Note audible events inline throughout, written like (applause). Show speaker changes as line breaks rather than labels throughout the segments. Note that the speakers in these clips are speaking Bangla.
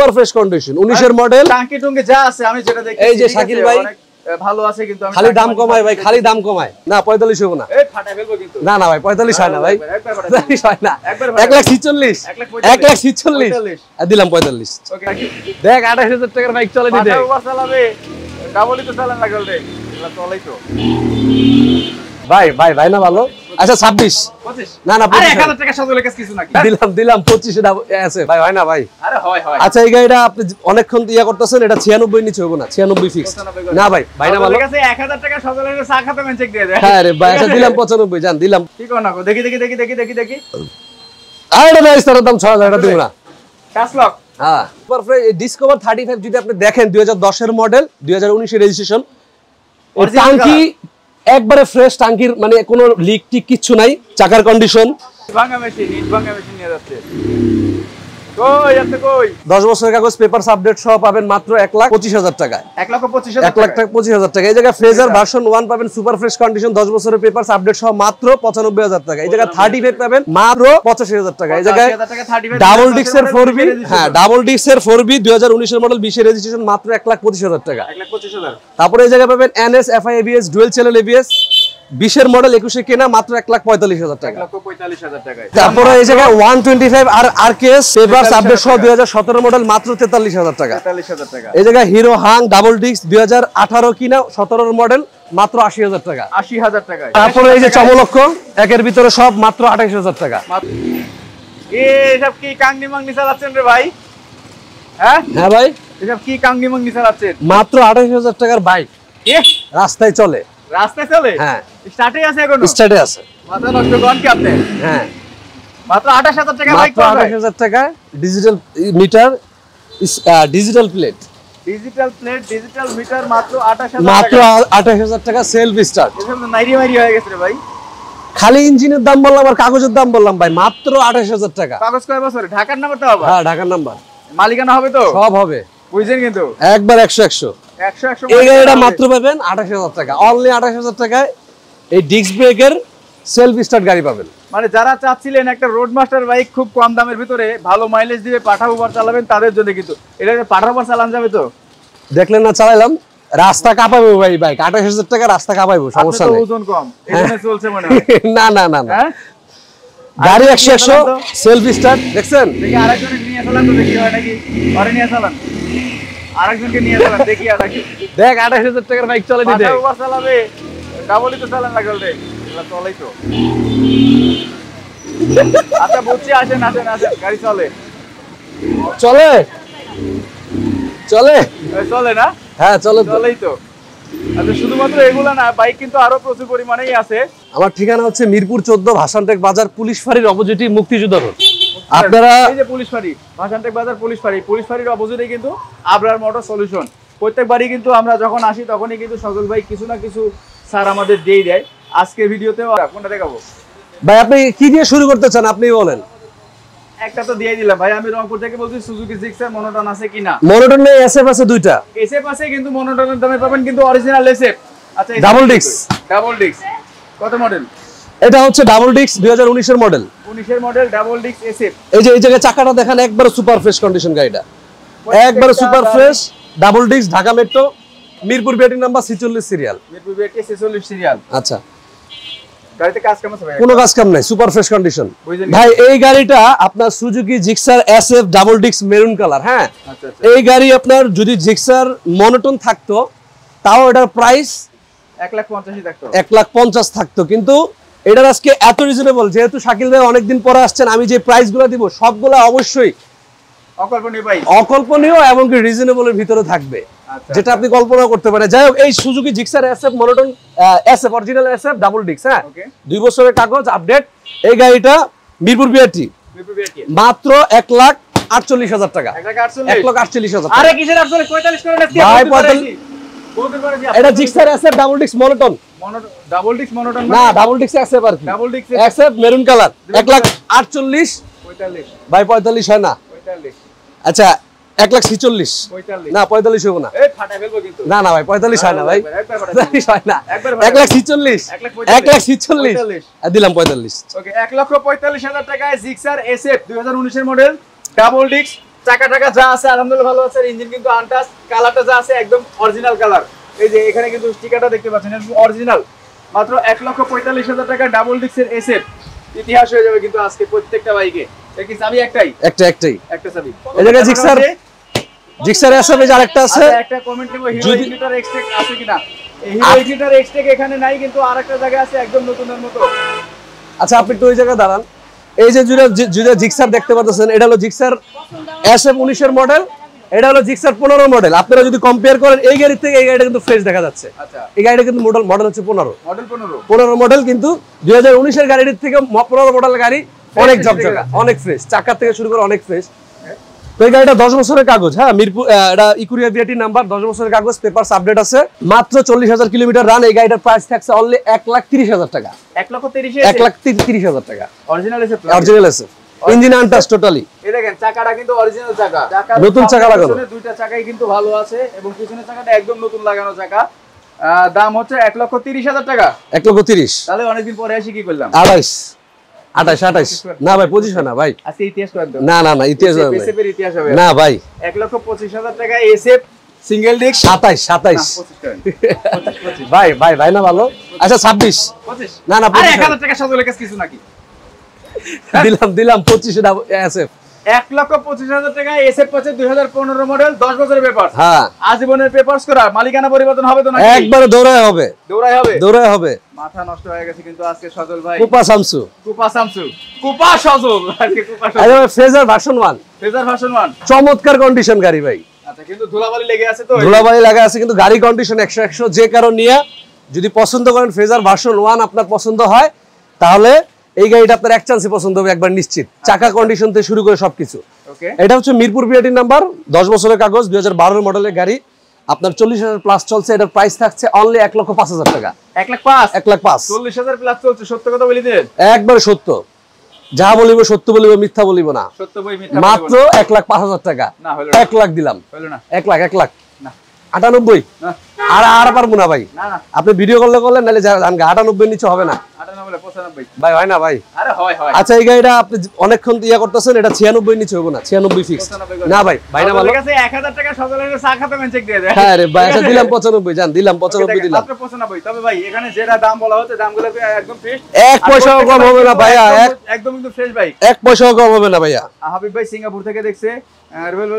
সুপার ফ্রেশ কন্ডিশন 19 এর মডেল
টাঙ্কি টুঙ্কি যা আছে আমি যেটা দেখি
এই যে শাকিল ভাই।
ভালো আছে কিন্তু আমি
খালি দাম কমায় ভাই খালি দাম কমায়। না 45 হবে না।
এই ফাটা ফেলব কিন্তু।
না না ভাই 45 হয় না ভাই।
একবার ফাটা
45 হয় না।
একবার
1 লাখ 46 1 লাখ 46
45
আর দিলাম 45
ওকে
দেখ 28000 টাকার বাইক চলে
ফাটা ওভার চালাবে ডাবলই তো চালান লাগল রে। চলেই তো।
ভাই ভাই ভাই না ভালো? আচ্ছা 26
25
না না
আরে
25
1000 টাকা সাজলে কাছে কিছু নাকি
দিলাম দিলাম 25 এ আছে। ভাই হয় না ভাই? আচ্ছা এই গাড়িটা আপনি অনেকক্ষণ ইয়া করতেছেন এটা 96 নিচে হবে না 96 ফিক্স না ভাই ভাই না ভালো।
কাছে 1000 টাকা সাজলে চা খাতে চেক দিয়ে দেয়।
হ্যাঁ রে ভাই আচ্ছা দিলাম 95 জান দিলাম।
দেখি দেখি দেখি দেখি দেখি দেখি।
আর এটা ভাই স্টারের দাম 6000 টাকা দিব না। হ্যাঁ। সুপার ফ্রেশ ডিসকভার 35 যদি আপনি দেখেন 2010 এর মডেল 2019 এর রেজিস্ট্রেশন ওর টাঙ্কি একবারে ফ্রেশ টাঙ্কির মানে কোনো লিক টিক কিচ্ছু নাই, চাকার কন্ডিশন
ভাঙা মেশিন ভাঙা মেশিন নিয়ে যাচ্ছে।
10 বছরের কাগজ পেপারস আপডেট সহ পাবেন মাত্র 1 লাখ 25 হাজার টাকায়।
1 লক্ষ 25
এক লাখ টাকা পঁচিশ হাজার টাকা এই জায়গায় ফ্রেজার ভার্সন ওয়ান পাবেন সুপার ফ্রেশ কন্ডিশন দশ বছরের পেপার আপডেট সহ মাত্র পঁচানব্বই হাজার টাকা এই জায়গায় থার্টি ফাইভ পাবেন মাত্র পঁচাশি হাজার টাকা এই জায়গায়
85,000 টাকা 35
ডাবল ডিক্সের
মডেল
ফোর বি হ্যাঁ ডাবল ডিক্সের ফোর বি দুই হাজার উনিশের মডেল বিশের রেজিস্ট্রেশন মাত্র এক লাখ পঁচিশ হাজার টাকা
1 লক্ষ 25 হাজার।
তারপরে এই জায়গায় পাবেন NS FI ABS dual channel ABS বিশের মডেল একুশে কেনা মাত্র এক লাখ পঁয়তাল্লিশ হাজার টাকা।
লক্ষ 45 হাজার টাকায়।
তারপরে এই জায়গায় ওয়ান টোয়েন্টি ফাইভ আর আর কেস পেপার আপডেট সহ দুই হাজার সতেরো মডেল মাত্র তেতাল্লিশ হাজার টাকা।
43 হাজার টাকা।
এই জায়গায় হিরো হাং ডাবল ডিস্ক দুই হাজার আঠারো কিনা সতেরোর মডেল মাত্র আশি হাজার টাকা।
80 হাজার টাকায়।
তারপরে এই যে চমলক্ষ একের ভিতরে সব মাত্র আঠাইশ হাজার টাকা।
এসব কি কাংনি মাংনি চালাচ্ছেন রে ভাই? হ্যাঁ?
হ্যাঁ ভাই।
এসব কি কাংনি মাংনি চালাচ্ছেন?
মাত্র আঠাইশ হাজার টাকার বাইক। রাস্তায় চলে।
রাস্তায় চলে?
হ্যাঁ।
স্টার্টে আছে এখনও?
স্টার্টে আছে।
মাথা নষ্ট করেন কি আপনি?
হ্যাঁ।
মাত্র 28000 টাকা বাইক
মাত্র আঠাইশ হাজার টাকা digital meter digital plate
digital plate digital meter মাত্র 28000
মাত্র
টাকা।
আঠাইশ হাজার টাকা সেলফ স্টার্ট
নাইরি মাইরি হয়ে গেছে রে ভাই।
খালি ইঞ্জিনের দাম বললাম আর কাগজের দাম বললাম ভাই মাত্র আঠাইশ হাজার টাকা।
কাগজ কয় বছরে? ঢাকার নাম্বারটা হবে
হ্যাঁ ঢাকার নাম্বার।
মালিকানা হবে তো?
সব হবে।
বুঝছেন কিন্তু?
একবার একশো একশো।
100 100
এই গাড়িটা মাত্র পাবেন আঠাশ হাজার টাকা। অনলি আঠাশ হাজার টাকায় এই ডিস্ক ব্রেকের সেলফ স্টার্ট গাড়ি পাবেন।
মানে যারা চাচ্ছিলেন একটা রোড মাস্টার বাইক খুব কম দামের ভিতরে ভালো মাইলেজ দিবে পাঠা উবার চালাবেন তাদের জন্য কিন্তু। এটা পাঠা উবার চালান যাবে তো?
দেখলেন না চালাইলাম। রাস্তা কাঁপাবো ভাই বাইক আঠাশ হাজার টাকা রাস্তা কাঁপাইবো সমস্যা নেই।
ওজন কম এই চলছে মনে হয়। (laughs)
না না না না।
হ্যাঁ?
গাড়ি
আরেকজন
একশো একশো। সেলফ স্টার্ট দেখছেন?
দেখি আরেকজনকে নিয়ে চালান তো দেখি হয় নাকি। পরে নিয়ে চালান। আরেকজনকে নিয়ে চালান দেখি আর
দেখ আঠাশ হাজার টাকার বাইক চলে দিতে
চালাবে? ডাবলই তো চালান লাগল রে। এগুলা চলেই তো। আচ্ছা বুঝছি আসেন আসেন আসেন গাড়ি চলে।
চলে? চলে?
চলে না?
হ্যাঁ চলে
চলেই তো। আচ্ছা শুধুমাত্র এগুলা না বাইক কিন্তু আরও প্রচুর পরিমাণেই আছে।
আমার ঠিকানা হচ্ছে মিরপুর চোদ্দ ভাসানটেক বাজার পুলিশ ফাঁড়ির অপোজিটই মুক্তিযুদ্ধ রোড। আপনারা
এই যে পুলিশ ফাঁড়ি ভাসানটেক বাজার পুলিশ ফাঁড়ি পুলিশ ফাঁড়ির অপোজিটে কিন্তু আবরার মোটর সলিউশন। প্রত্যেকবারই কিন্তু আমরা যখন আসি তখনই কিন্তু সজল ভাই কিছু না কিছু স্যার আমাদের দিয়েই দেয়। আজকের ভিডিওতেও কোনটা দেখাবো?
ভাই আপনি কি দিয়ে শুরু করতে চান? আপনি বলেন।
একটা তো দিয়ে দিলাম। ভাই আমি রংপুর থেকে বলছি সুজুকি জিক্সার মনোটন আছে কিনা
মনোটন নেই এসএফ আছে দুইটা।
এসএফ আছে কিন্তু মনোটনের দামে পাবেন কিন্তু অরিজিনাল এসএফ আচ্ছা
Double disc।
ডাবল ডিক্স কত মডেল
এটা হচ্ছে ডাবল ডিস্ক দুই হাজার উনিশের মডেল
উনিশের মডেল ডাবল ডিক্স এসএফ
এই যে এই জায়গায় চাকাটা দেখেন একবারে সুপার ফ্রেশ কন্ডিশন গাড়িটা। একবারে super fresh double disc Dhaka metro Mirpur BRT number ছিচল্লিশ সিরিয়াল
মিরপুর বিআরটি 46 সিরিয়াল
আচ্ছা।
গাড়িতে কাজ কেমন আছে ভাই
কোনো কাজ কাম নাই সুপার ফ্রেশ কন্ডিশন ভাই এই গাড়িটা আপনার Suzuki Gixxer SF double disc maroon colour হ্যাঁ?
আচ্ছা আচ্ছা।
এই গাড়ি আপনার যদি জিক্সার মনোটন থাকতো তাও এটার প্রাইস
এক লাখ পঞ্চাশই থাকতো।
এক লাখ পঞ্চাশ থাকতো। কিন্তু এটার আজকে এত রিজনেবল যেহেতু শাকিল ভাই অনেকদিন পরে আসছেন আমি যে প্রাইসগুলো দিব সবগুলো অবশ্যই
অকল্পনীয় ভাই
অকল্পনীয় এবং রিজনেবলের ভিতরে থাকবে। যেটা আপনি কল্পনা করতে পারেন। যাই হোক এই Suzuki Gixxer SF monotone SF original SF double ডিক্স হ্যাঁ? দুই বছরের কাগজ আপডেট এই গাড়িটা মিরপুর বিআরটি মাত্র এক লাখ আটচল্লিশ হাজার টাকা।
এক লাখ আটচল্লিশ।
হাজার
আরে কিসের আটচল্লিশ? পঁয়তাল্লিশ করে নাকি
ভাই,
বহুত দূর
45
করেছি। বহুত দূর করেছি।
এটা জিক্সার এসএফ ডাবল ডিক্স মনোটন
ডাবল ডিক্স মনোটন
না ডাবল ডিক্স এসএফ আর কি।
ডাবল ডিক্স
এসএফ মেরুন কালার এক লাখ আটচল্লিশ। বাই পঁয়তাল্লিশ হয় না। আচ্ছা এক লাখ ছিচল্লিশ। না পঁয়তাল্লিশ হবে না। না না ভাই পঁয়তাল্লিশ হয় না ভাই। পঁয়তাল্লিশ হয় না। এক লাখ ছিচল্লিশ।
এক লাখ
ছিচল্লিশ। দিলাম পঁয়তাল্লিশ।
এক লক্ষ পঁয়তাল্লিশ হাজার টাকায় জিক্সার এসএফ দুই হাজার উনিশের মডেল ডাবল ডিক্স চাকা টাকা যা আছে আলহামদুলিল্লাহ ভালো আছে ইঞ্জিন কিন্তু আনটাস কালারটা যা আছে একদম অরিজিনাল কালার এই যে এখানে কিন্তু স্টিকারটা দেখতে পাচ্ছেন অরিজিনাল মাত্র এক লক্ষ পঁয়তাল্লিশ হাজার টাকা ডাবল ডিক্সের এসএফ ইতিহাস হয়ে যাবে কিন্তু আজকে প্রত্যেকটা বাইকে চাবি একটাই?
একটা একটাই।
একটা চাবি।
এই জায়গায় জিক্সার জিক্সার এসএফ এর আরেকটা আছে।
আচ্ছা, একটা কমেন্ট নেব হিরো ইগনিটর এক্সটেক আছে কিনা? এই হিরো ইগনিটর এক্সটেক এখানে নাই কিন্তু আরেকটা জায়গায় আছে একদম নতুনের মতো।
আচ্ছা আপনি একটু ওই জায়গায় দাঁড়ান। এই যে জুড়ে জুড়ে জিক্সার দেখতে পাচ্ছেন এটা হলো জিক্সার এস এফ উনিশের মডেল এটা হলো জিক্সার পনেরো মডেল আপনারা যদি কম্পেয়ার করেন এই গাড়ির থেকে এই গাড়িটা কিন্তু ফ্রেশ দেখা যাচ্ছে।
আচ্ছা।
এই গাড়িটা কিন্তু মডেল মডেল হচ্ছে পনেরো।
মডেল পনেরো।
পনেরো মডেল কিন্তু দুই হাজার উনিশের গাড়ির থেকে ম- পনেরো মডেল গাড়ি অনেক ঝকঝকা অনেক ফ্রেশ চাকা থেকে শুরু করে অনেক ফ্রেশ তো এই গাড়িটা দশ বছরের কাগজ হ্যাঁ? মিরপুর এটা ইকুরিয়া বিআটি নাম্বার দশ বছরের কাগজ পেপার আপডেট আছে। মাত্র চল্লিশ হাজার কিলোমিটার রান এই গাড়িটার প্রাইস থাকছে অনলি এক লাখ তিরিশ হাজার টাকা।
এক লক্ষ তিরিশে
এক লাখ তিরিশ হাজার টাকা।
অরিজিনাল এসে
অরিজিনাল আছে ইঞ্জিন আনটাস টোটালি
এই দেখেন চাকাটা কিন্তু অরিজিনাল চাকা।
নতুন চাকা লাগানো।
দুইটা চাকাই কিন্তু ভালো আছে এবং পিছনের চাকাটা একদম নতুন লাগানো চাকা। দাম হচ্ছে এক লক্ষ তিরিশ হাজার টাকা।
এক লক্ষ তিরিশ।
তাহলে অনেকদিন পরে এসে কি করলাম?
আঠাইশ আঠাইশ আঠাইশ না ভাই পঁচিশ না ভাই।
করেন
না না না ইতিহাস হবে। না।
এসএফ ইতিহাস হবে।
না ভাই।
এক লক্ষ পঁচিশ হাজার টাকা এসএফ সিঙ্গেল ডিস্ক
সাতাইশ সাতাইশ। ভাই ভাই ভাই না ভালো? আচ্ছা ছাব্বিশ। না, না,
আরে
পঁচিশ
টাকা সাজলে কাছে কিছু নাকি?
দিলাম দিলাম পঁচিশ এসএফ।
এক লক্ষ পঁচিশ হাজার টাকা এসএফ পাচ্ছে দুই হাজার পনেরো মডেল দশ বছরের পেপার
হ্যাঁ।
আজীবনের পেপার্স করা মালিকানা পরিবর্তন হবে তো নাকি?
একবারে দৌড়ায় হবে।
দৌড়াই হবে?
দৌড়ায় হবে।
মাথা নষ্ট হয়ে গেছে কিন্তু আজকে সজল ভাই।
কুপা শামসু।
কুপা সামসু কুপা সজল। আজকে কুপা সজল।
একবারে version one
Fazer version one
চমৎকার কন্ডিশন গাড়ি ভাই।
আচ্ছা কিন্তু ধুলাবালি লেগে আছে তো?
ধুলাবাড়ি লাগা আছে কিন্তু গাড়ি কন্ডিশন একশো একশো যে কারণ নিয়ে যদি পছন্দ করেন ফ্রেজার ভার্সন ওয়ান আপনার পছন্দ হয় তাহলে এই গাড়িটা আপনার এক চান্সে পছন্দ হবে একবার নিশ্চিত। চাকা কন্ডিশন থেকে শুরু করে সবকিছু। এটা হচ্ছে মিরপুর বিআটি নাম্বার দশ বছরের কাগজ দুই হাজার বারো মডেলের গাড়ি। আপনার চল্লিশ হাজার প্লাস চলছে এটার প্রাইস থাকছে অনলি এক লক্ষ পাঁচ হাজার টাকা।
এক লাখ পাঁচ?
এক লাখ পাঁচ।
চল্লিশ হাজার প্লাস চলছে সত্য কথা বলি
একবারে সত্য। যা বলিব সত্য বলিব মিথ্যা বলিব না।
সত্য বই মিথ্যা
মাত্র এক লাখ পাঁচ হাজার টাকা।
না হলো
এক লাখ দিলাম।
হলো না।
এক লাখ এক লাখ।
না।
আটানব্বই। আর আর পারব না ভাই। আপনি ভিডিও করলে করলেন নাহলে জানগা আটানব্বই নিচে হবে না। ভাই হয় না ভাই?
আরে হয় হয়।
আচ্ছা এই গাড়িটা আপনি অনেকক্ষণ ইয়া করতেছেন এটা ছিয়ানব্বই নিচে হবে না ছিয়ানব্বই ফিক্স না ভাই ভাই না ভালো। হ্যাঁ রে ভাই আচ্ছা দিলাম পঁচানব্বই জান দিলাম পঁচানব্বই দিলাম।
মাত্র 95 তবে ভাই এখানে যেটা দাম বলা হচ্ছে দামগুলো একদম ফ্রেশ
এক পয়সাও কম হবে না ভাইয়া এক
একদম কিন্তু ফ্রেশ বাইক
এক পয়সাও কম হবে না ভাইয়া।
হাবিব ভাই সিঙ্গাপুর থেকে দেখছে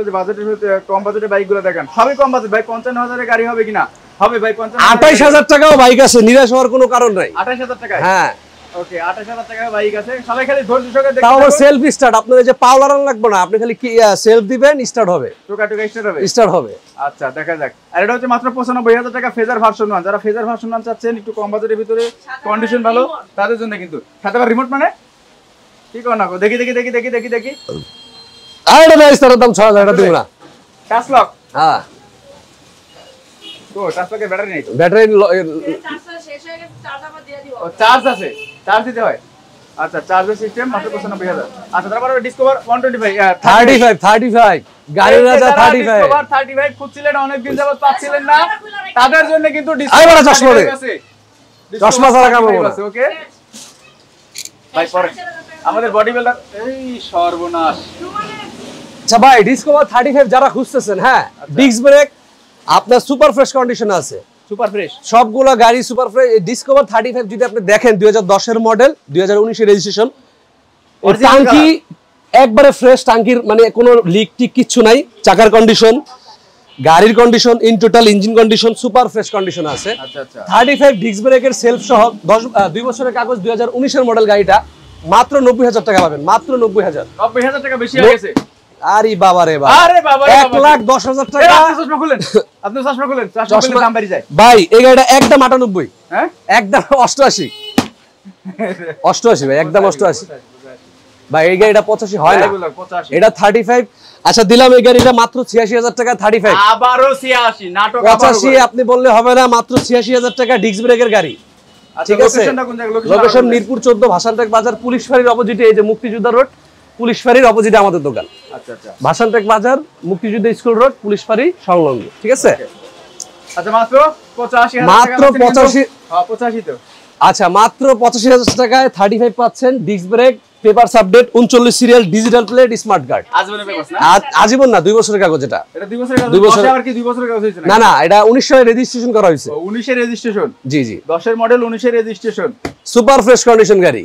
যে বাজেটের কম বাজেটের বাইকগুলো দেখেন। সবই কম বাজেট ভাই পঞ্চান্ন হাজারের গাড়ি হবে কিনা? হবে ভাই পঞ্চান্ন
আঠাইশ হাজার টাকাও বাইক আছে নিরাশ হওয়ার কোনো কারণ নাই।
আঠাশ হাজার টাকায়?
হ্যাঁ।
ওকে আঠাশ হাজার টাকায় বাইক আছে। সবাই খালি ধৈর্য সহকারে দেখতে
তাও আবার সেলফ স্টার্ট আপনার এই যে লাগবে না আপনি খালি কি সেলফ দিবেন স্টার্ট হবে।
টোকা টোকা স্টার্ট হবে।
স্টার্ট হবে।
আচ্ছা দেখা যাক। আর এটা হচ্ছে মাত্র পঁচানব্বই হাজার টাকা ফেজার ভার্সন ওয়ান যারা ফেজার ভার্সন ওয়ান চাচ্ছেন একটু কম বাজেটের ভিতরে কন্ডিশন ভালো তাদের জন্য কিন্তু। সাথে আবার রিমোট মানে? কি কর না গো? দেখি দেখি দেখি দেখি দেখি দেখি।
আর এটা নাই দাম ছয় হাজার টাকা দিব না হ্যাঁ।
তো টাচ ব্যাটারি নেই
ব্যাটারি
চার্জটা শেষ হয়ে গেছে চার্জ আবার দিয়ে দিব।
ও চার্জ আছে? চার্জ দিতে হয়? আচ্ছা চার্জের সিস্টেম মাত্র পঁচানব্বই হাজার। আচ্ছা তারপরে discover one twenty five
thirty five thirty five গাড়ির রাজা থার্টি ফাইভ
থার্টি ফাইভ খুঁজছিলেন অনেকদিন যাবত পাচ্ছিলেন না। তাদের জন্য কিন্তু
চশমা চশমা ছাড়া
ওকে ভাই পরে। আমাদের বডি বিল্ডার এই সর্বনাশ।
আচ্ছা ভাই ডিসকভার থার্টি ফাইভ যারা খুঁজতেছেন হ্যাঁ? ডিস্ক ব্রেক আপনার সুপার ফ্রেশ কন্ডিশন আছে।
Super fresh.
সবগুলো গাড়ি super fresh. Discover thirty five যদি আপনি দেখেন দুই হাজার মডেল দুই হাজার রেজিস্ট্রেশন টাঙ্কি একবারে ফ্রেশ টাঙ্কির মানে কোনো লিক টিক কিচ্ছু নাই চাকার কন্ডিশন গাড়ির condition in total engine condition super fresh condition আছে। থার্টি ফাইভ ডিস্ক ব্রেকের সেলফ সহ দশ দুই বছরের কাগজ দুই হাজার উনিশের মডেল গাড়িটা মাত্র নব্বই হাজার টাকা পাবেন মাত্র নব্বই হাজার।
নব্বই হাজার টাকা বেশি হয়ে গেছে।
আরে বাবা রে বাবা।
আরে বাবা রে
এক
বাবা।
লাখ দশ হাজার টাকা।
আপনি চশমা খুলেন। আপনি চশমা খুলেন। চশমা
চশমা-
দাম বেড়ে যায়।
ভাই এই গাড়িটা একদম আটানব্বই।
হ্যাঁ?
একদম অষ্টআশি। অষ্টআশি ভাই একদম অষ্টআশি। ভাই এই গাড়িটা পঁচাশি হয় না। এটা থার্টি ফাইভ আচ্ছা দিলাম এই গাড়িটা মাত্র ছিয়াশি হাজার টাকা থার্টি ফাইভ
আবারও 86 নাটক আবারও
পঁচাশি
করে।
আপনি বললে হবে না মাত্র ছিয়াশি হাজার টাকা ডিস্ক ব্রেকের গাড়ি।
আচ্ছা,
ঠিক আছে?
লোকেশনটা কোন জায়গায়? লোকেশন
মিরপুর চোদ্দ ভাসানটেক বাজার পুলিশ ফাঁড়ির অপোজিটে এই যে মুক্তিযোদ্ধা রোড। পুলিশ ফাঁড়ির অপোজিটে আমাদের দোকান।
আচ্ছা আচ্ছা।
ভাসানটেক বাজার মুক্তিযুদ্ধ স্কুল রোড পুলিশ ফাঁড়ি সংলগ্ন। ঠিক আছে?
আচ্ছা মাত্র 85
মাত্র 85
হ্যাঁ 85 তো।
আচ্ছা মাত্র পঁচাশি হাজার টাকায় থার্টি ফাইভ পাচ্ছেন ডিস্ক ব্রেক পেপারস আপডেট উনচল্লিশ serial digital plate smart card আজীবন না দুই বছরের কাগজ এটা।
দুই হয়েছে
না না এটা উনিশ সালে রেজিস্ট্রেশন করা হয়েছে।
উনিশের রেজিস্ট্রেশন
জি জি।
দশের মডেল উনিশের রেজিস্ট্রেশন
সুপার ফ্রেশ কন্ডিশন গাড়ি।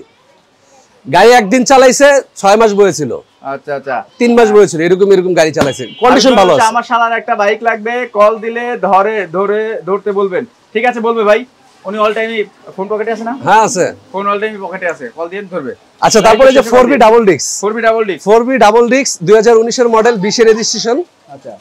গাড়ি একদিন চালাইছে ছয় মাস বয়েছিল।
আচ্ছা আচ্ছা।
তিন মাস বয়েছিল এরকম এরকম গাড়ি চালাইছে। কন্ডিশন ভালো আছে।
আমার শালার একটা বাইক লাগবে কল দিলে ধরে ধরে ধরতে বলবেন। ঠিক আছে বলবে ভাই। উনি অল টাইমই ফোন পকেটে আছে না?
হ্যাঁ আছে।
ফোন অল টাইমই পকেটে আছে। কল দিয়ে ধরবে।
আচ্ছা তারপরে যে ডাবল ডিক্স
ডাবল
ডাবল ডিক্স দুই হাজার উনিশের মডেল বিশের রেজিস্ট্রেশন
আচ্ছা।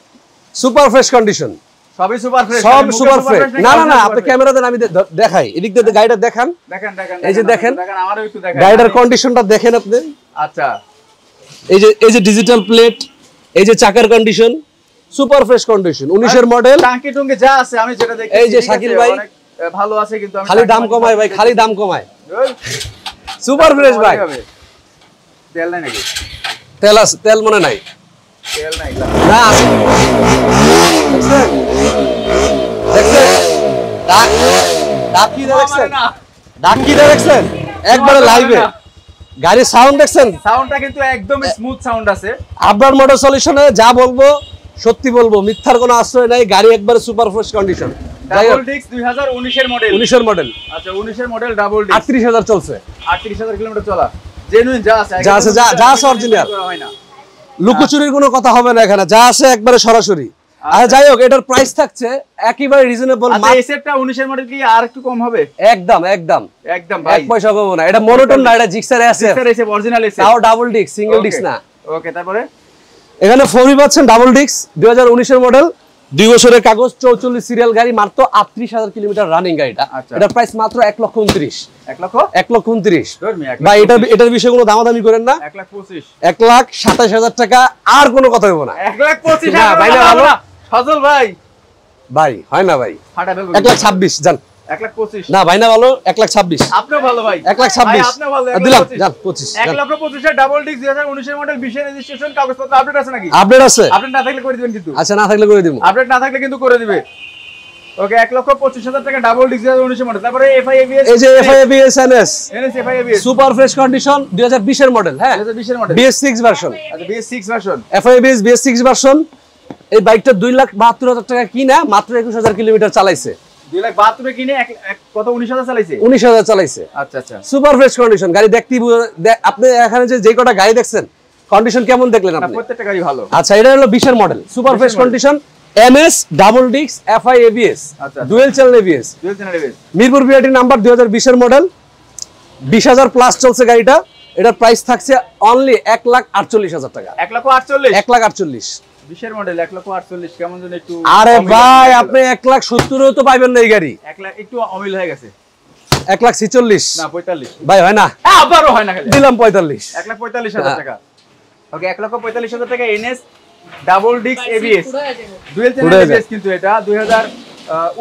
সুপার ফ্রেশ কন্ডিশন
সবই সুপার ফ্রেশ
সব সুপার ফ্রেশ না না না আপনি ক্যামেরা দেন আমি দেখাই। এদিক দিয়ে গাড়িটা দেখান।
দেখেন দেখেন
এই যে দেখেন।
দেখেন আমারও একটু দেখেন।
গাড়িটার কন্ডিশনটা দেখেন আপনি।
আচ্ছা।
এই যে এই যে ডিজিটাল প্লেট এই যে চাকার কন্ডিশন সুপার ফ্রেশ কন্ডিশন উনিশের মডেল
টাঙ্কি টুঙ্কি যা আছে আমি যেটা দেখি
এই যে শাকিল ভাই।
ভালো আছে কিন্তু আমি
খালি দাম কমায় ভাই খালি দাম কমায়। সুপার ফ্রেশ ভাই।
তেল নাই নাকি?
তেল আছে তেল মনে নাই। না আছে দেখছেন দেখছেন ডাক ডাক কি দেখছেন ডাক কি দেখছেন একবারে লাইভে গাড়ির সাউন্ড দেখছেন?
সাউন্ডটা কিন্তু একদম স্মুথ সাউন্ড আছে।
আপনার মোটর সলিউশনে যা বলব সত্যি বলব মিথ্যার কোনো আশ্রয় নাই গাড়ি একবারে super fresh condition
double disc 2019 এর মডেল আচ্ছা 19 এর মডেল ডাবল ডিস্ক
আটত্রিশ হাজার চলছে।
38000 কিলোমিটার চলা। জেনুইন যা আছে
যা আছে, যা- original।
হয় না।
লুকোচুরির কোনো কথা হবে না এখানে। যা আছে একবারে সরাসরি। আর যাই হোক এটার প্রাইস থাকছে একেবারে রিজনেবল
আচ্ছা এই সেটটা 19 এর মডেল কি আর একটু কম হবে?
একদম একদম।
একদম ভাই।
এক পয়সা কমবো না। এটা মনোটন না এটা জিক্সার আছে
স্যার এসে অরিজিনাল এসে
তাও ডাবল ডিস্ক সিঙ্গেল ডিস্ক না।
ওকে তারপরে?
এখানে ফোরই পাচ্ছেন ডাবল ডিস্ক দুই হাজার উনিশের মডেল দুই বছরের কাগজ চৌচল্লিশ সিরিয়াল গাড়ি মাত্র আটত্রিশ হাজার কিলোমিটার রানিং গাড়িটা। এটার প্রাইস মাত্র এক লক্ষ উনত্রিশ।
1 লক্ষ?
এক লক্ষ উনত্রিশ।
বা মি 1
ভাই
লক্ষ
এটার এটার বিষয়ে কোনো দামাদামি করেন না।
1 লাখ 25
এক লাখ সাতাশ হাজার টাকা আর কোনো কথা হইব না।
এক লাখ
পঁচিশ ভাই না, ভালো।
সজল ভাই।
ভাই হয় না ভাই। এক লাখ ছাব্বিশ যান।
1 লাখ 25
না ভাই না ভালো এক লাখ ছাব্বিশ।
আপনিও ভালো ভাই।
এক লাখ ছাব্বিশ।
ভাই, আপনিও ভালো এক লাখ
দিলাম যান পঁচিশ
এক লক্ষ পঁচিশের ডাবল ডিস্ক দুই হাজার উনিশের মডেল বিশের রেজিস্ট্রেশন কাগজপত্র আপডেট আছে নাকি?
আপডেট আছে।
আপডেট না থাকলে করে দিবেন কিন্তু।
আচ্ছা না থাকলে করে দিব।
আপডেট না থাকলে কিন্তু করে দিবে। ওকে এক লক্ষ পঁচিশ হাজার টাকা ডাবল ডিস্ক দুই হাজার উনিশের মডেল তারপরে এফআই এবিএস
এই যে FI ABS NS
NS FI ABS
super fresh condition দুই হাজার বিশের মডেল হ্যাঁ?
দুই হাজার বিশের মডেল
বিএস সিক্স ভার্সন
আচ্ছা BS six version
BS six version এই বাইকটা দুই লাখ বাহাত্তর হাজার টাকা কিনা মাত্র একুশ হাজার কিলোমিটার চালাইছে।
দুই লাখ বাহাত্তরে কিনে এক এক- কত উনিশ হাজার চালাইছে?
উনিশ হাজার চালাইছে।
আচ্ছা আচ্ছা।
সুপার ফ্রেশ কন্ডিশন গাড়ি দেখতেই আপনি এখানে যে কটা গাড়ি দেখছেন কন্ডিশন কেমন দেখলেন আপনি?
প্রত্যেকটা গাড়ি ভালো।
আচ্ছা এটা হলো বিশের model super fresh condition MS double ডিক্স FI ABS. Dual channel ABS
dual channel ABS
Mirpur BRT number দুই হাজার বিশের মডেল বিশ হাজার প্লাস চলছে গাড়িটা এটার প্রাইস থাকছে অনলি এক লাখ আটচল্লিশ হাজার টাকা।
এক লক্ষ আটচল্লিশ।
এক লাখ আটচল্লিশ।
বিশের মডেল এক লক্ষ আটচল্লিশ কেমন যেন একটু
আরে
অমিল
ভাই
হয়ে
আপনি এক লাখ সত্তরও তো পাইবেন না এই গাড়ি।
এক লাখ একটু অমিল হয়ে গেছে।
এক লাখ ছিচল্লিশ।
না পঁয়তাল্লিশ।
ভাই হয় না।
আবারও হয় না
দিলাম পঁয়তাল্লিশ।
এক লাখ পঁয়তাল্লিশ হাজার
হ্যাঁ।
টাকা। ওকে এক লক্ষ পঁয়তাল্লিশ হাজার টাকা এনএস ডাবল ডিক্স এবিএস। ডুয়েল চ্যানেল এবিএস কিন্তু এটা দুই হাজার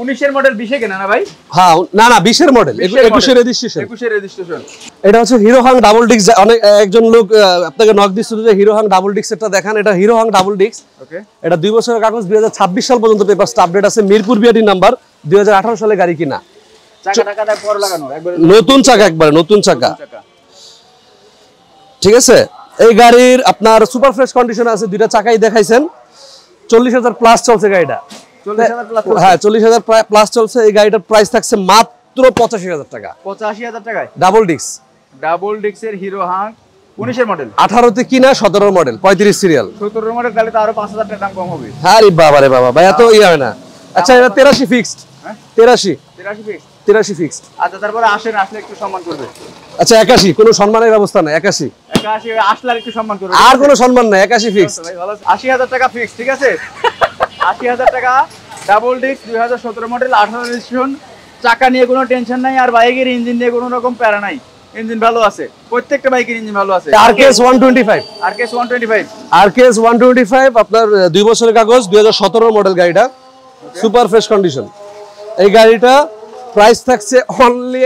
উনিশের মডেল বিশে কেনা না ভাই?
হ্যাঁ না না বিশের মডেল একুশের রেজিস্ট্রেশন
একুশের রেজিস্ট্রেশন
এটা হচ্ছে হিরো হাং ডাবল ডিক্স অনেক একজন লোক আপনাকে নক দিচ্ছিল যে হিরো হাং ডাবল ডিক্স এটা দেখান এটা হিরো হাং ডাবল
ওকে
এটা দুই বছরের কাগজ দুই সাল পর্যন্ত পেপার আপডেট আছে মিরপুর বিআরটি নাম্বার দুই হাজার আঠারো সালে গাড়ি কিনা। নতুন চাকা একবার নতুন চাকা। ঠিক আছে? এই গাড়ির আপনার সুপার ফ্রেশ কন্ডিশন আছে দুইটা চাকাই দেখাইছেন। চল্লিশ হাজার প্লাস চলছে গাড়িটা। হ্যাঁ চল্লিশ হাজার প্লাস চলছে। এই গাড়িটার প্রাইস থাকছে মাত্র পঁচাশি হাজার টাকা।
পঁচাশি হাজার টাকায়?
ডাবল ডিক্স
ডাবল ডিক্সের হিরো হাং উনিশের মডেল
আঠারোতে কিনা সতেরো মডেল পঁয়ত্রিশ সিরিয়াল
সত্তর মডেল তাহলে তো আরও পাঁচ হাজার টাকা দাম কম হবে।
আরে বাবা রে বাবা ভাই এত ইয়ে হয় না। আচ্ছা এটা তেরাশি ফিক্সড
হ্যাঁ?
তেরাশি।
তিরাশি ফিক্স
ফিক্সড
আচ্ছা তারপরে আসেন আসলে একটু সম্মান করবে।
আচ্ছা একাশি কোনো সম্মানের ব্যবস্থা নাই একাশি।
একাশি আসলে আর একটু সম্মান করবে।
আর কোনো সম্মান নাই একাশি ফিক্সড?
আশি হাজার টাকা ফিক্স ঠিক আছে? আশি হাজার টাকা ডাবল ডিস্ক দুই হাজার সতেরো মডেল আঠারো রেজিস্ট্রেশন চাকা নিয়ে কোনো টেনশন নাই আর বাইকের ইঞ্জিন নিয়ে কোনো রকম প্যারা নাই। ইঞ্জিন ভালো আছে। প্রত্যেকটা বাইকের ইঞ্জিন ভালো আছে।
আর কেস ওয়ান টোয়েন্টি ফাইভ
আর কেস ওয়ান টোয়েন্টি ফাইভ
আর কেস ওয়ান টোয়েন্টি ফাইভ আপনার আহ, দুই বছরের কাগজ দুই হাজার সতেরো মডেল গাড়িটা। সুপার ফ্রেশ কন্ডিশন এই গাড়িটা প্রাইস থাকছে অনলি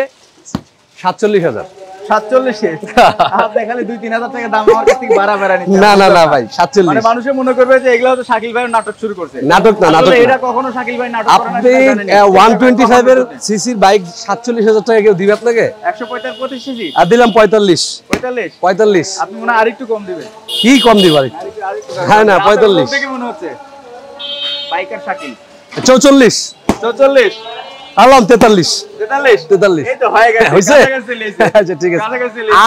সাতচল্লিশ হাজার।
সাতচল্লিশে? (laughs) আপনি দুই তিন হাজার টাকা দাম আমার কাছ থেকে বাড়া বেড়া
না না না ভাই
মানে মানুষে মনে করবে যে এগুলো হচ্ছে শাকিল ভাইয়ের নাটক শুরু করছে।
নাটক না, নাটক
এটা কখনো শাকিল ভাই নাটক
আপনি ওয়ান টোয়েন্টি ফাইভের
এটা
সিসির বাইক সাতচল্লিশ হাজার টাকা কেউ দিবে আপনাকে?
একশো পঁয়তাল্লিশ সিসি?
আর দিলাম পঁয়তাল্লিশ।
পঁয়তাল্লিশ?
পঁয়তাল্লিশ।
আপনি মনে হয় আরেকটু কম দিবেন।
কি কম দিব
আরেকটু-
হ্যাঁ, না,
দিবেন।
45
মনে হচ্ছে? বাইকার শাকিল।
চৌচল্লিশ।
চৌচল্লিশ?
আলাম তেতাল্লিশ।
তেতাল্লিশ? হয়ে
হয়েছে। আচ্ছা ঠিক আছে।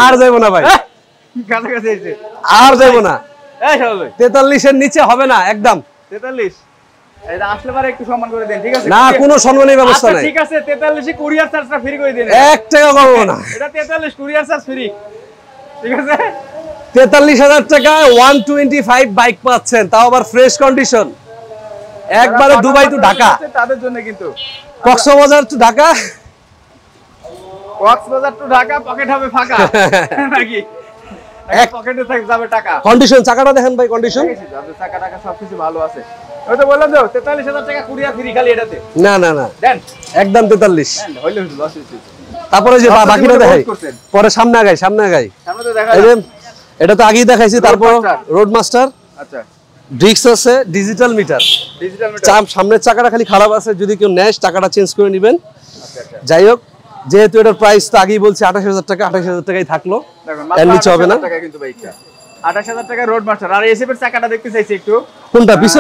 আর যাইবো না ভাই। (laughs) আর যাইবো না। তেতাল্লিশের নিচে হবে না একদম।
তেতাল্লিশ।
না কোনো সম্মানের ব্যবস্থা
আচ্ছা
নাই।
ঠিক আছে তেতাল্লিশে কুরিয়ার চার্জটা ফ্রি করে দিন।
এক টাকা করব না।
এটা তেতাল্লিশ কুরিয়ার চার্জ ফ্রি ঠিক আছে?
তেতাল্লিশ হাজার টাকায় ওয়ান টোয়েন্টি ফাইভ বাইক পাচ্ছেন তাও আবার ফ্রেশ কন্ডিশন। একবারে দুবাই টু ঢাকা।
তাদের জন্য কিন্তু।
Cox's Bazar to Dhaka.
Cox's Bazar to Dhaka pocket হবে ফাঁকা। (laughs) নাকি?
এক-
পকেটে থাক যাবে টাকা।
কন্ডিশন চাকাটা দেখেন ভাই কন্ডিশন
যাদের টাকা সবকিছু ভালো আছে। ওই তো বললাম তো তেতাল্লিশ হাজার টাকা কুরিয়ার ফ্রি খালি এটাতে।
না না না।
দেন।
একদম তেতাল্লিশ।
দেন, হইলে হইল, লস হয়েছে।
তারপরে যে বাকিটা দেখাই। পরে সামনে আগাই সামনে আগাই।
সামনে তো দেখা।
এটা তো আগেই দেখাইছি তারপর রোড মাস্টার
আচ্ছা।
ডিস্ক আছে ডিজিটাল মিটার
ডিজিটাল
সামনের চাকাটা খালি খারাপ আছে যদি কেউ নেয় টাকাটা চেঞ্জ করে নেবেন।
আচ্ছা আচ্ছা।
যাই হোক যেহেতু এটার প্রাইস তো আগেই বলছি আঠাশ হাজার টাকা আঠাশ হাজার টাকাই থাকল। এর নিচে হবে না।
আঠাশ হাজার টাকা রোড মাস্টার আর এসএফ এর চাকাটা দেখতে চাইছি একটু।
কোনটা? পিছনে?